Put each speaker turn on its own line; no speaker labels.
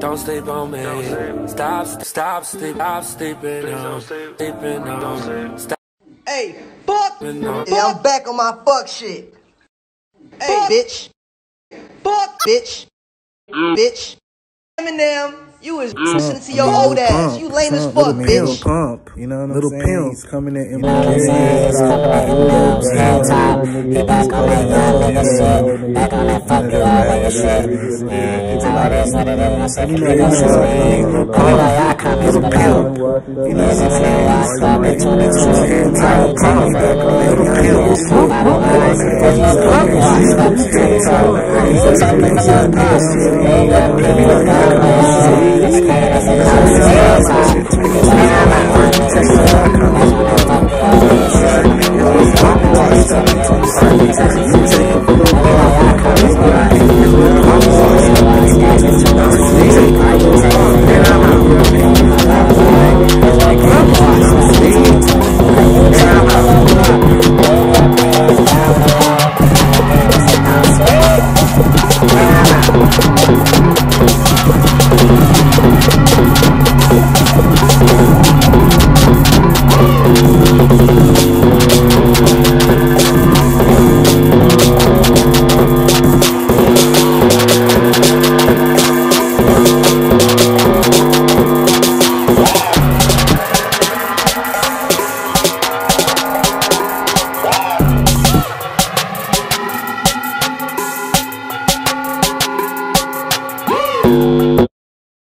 Don't sleep on me. Stop, stop, sleep, stop sleeping on, sleeping on. Stop.
Hey, fuck!
sleeping
I'm back on my fuck shit. Hey, bitch. Fuck, bitch. Bitch. Eminem, you was listening to your old ass. You lame as fuck,
little
bitch.
Pump, you know what I'm
Little
saying?
pimp.
He's coming in.
He back on that young nigga shit. Back on that fuck you always shit. Man, tell all this other than I said, you know, you know, you know, y'all come as a pimp. You know what I'm saying? Pimp, you